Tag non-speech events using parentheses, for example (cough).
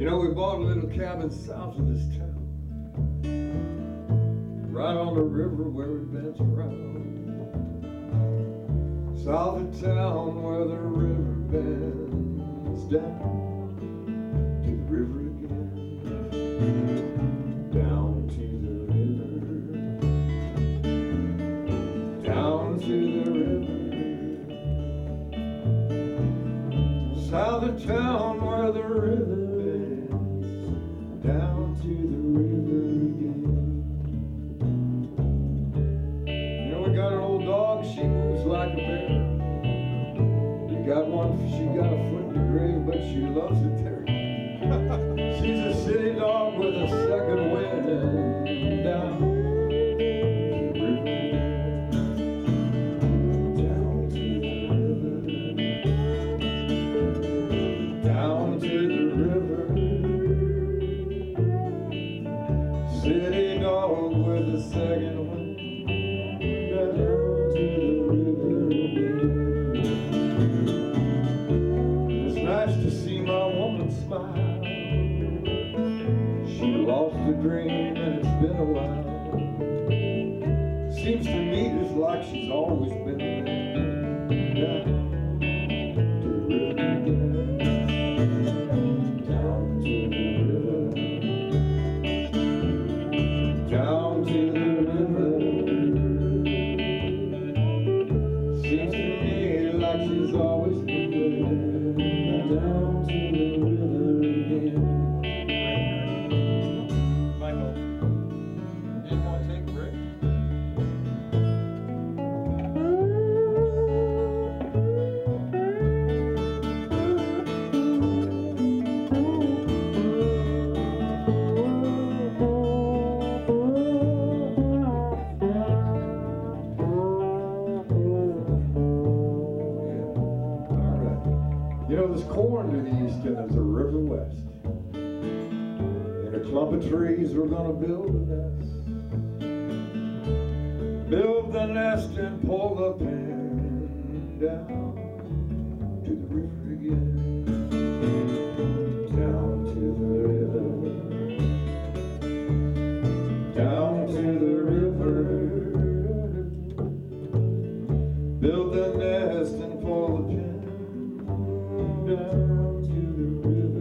You know, we bought a little cabin south of this town. Right on the river where it bends around. South of town where the river bends down to the river again. Down to the river. Down to the river. South of town where the river got one, she got a foot in the grave, but she loves it there. (laughs) She's a city dog with a second wind down. City dog with a second wind dream and it's been a while. Seems to me just like she's always been You know, there's corn to the east and there's a river west. In a clump of trees, we're gonna build a nest. The nest and pull the pin down to the river again. Down to the river. Down to the river. Build the nest and pull the pin down to the river